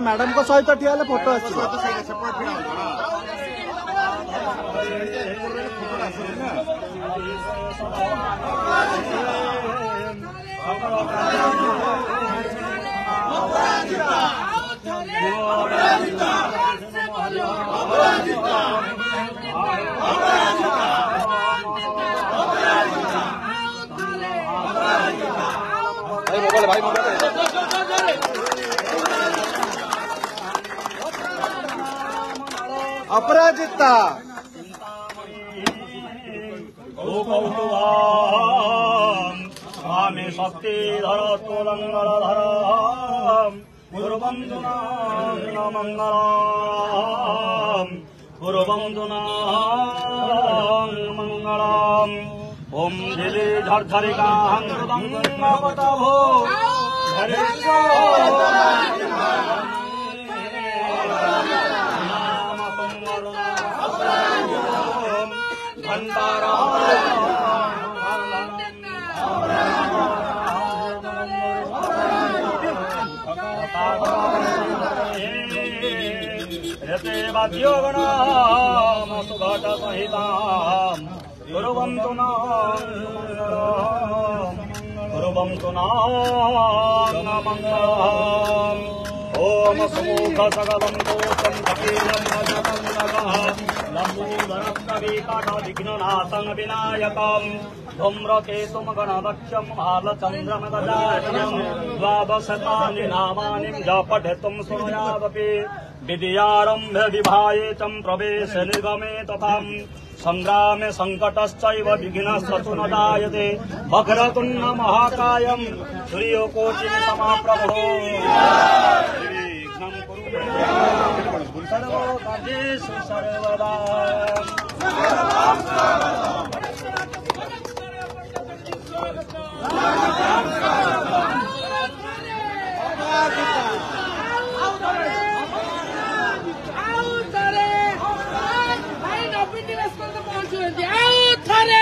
ମ୍ୟାଡାମଙ୍କ ସହିତ ଠିଆ ହେଲେ ଫଟୋ ଆସିବ अपराजिता স্বামী শক্তি ধর তোলঙ্গল ধর গুরুবন্ধু মঙ্গল গুরুবন্ধু মঙ্গল ওম ঝিলি ঝরঝরিকা হৃদঙ্গ বাদ্যগণাম সুঘট সংহিতাম কুরবন্তু নাম কুরবন্তু নাম মঙ্গলম ओम समूह सकलम दोषम कपीलम अजनम नमः नमोदरप्तवीकटविघ्ननाशं विनायकम् धूम्रकेतुमगणवक्षं हालचन्द्रमगदार्यं द्वादशतानि नामानि विभाये प्रवेश निगमे तथाम् संग्रामे संकटश्चैव विघ्नस्तु न दायते भग्रतुन्न महाकायं सूर्यकोटिनि समाप्रभो Tare!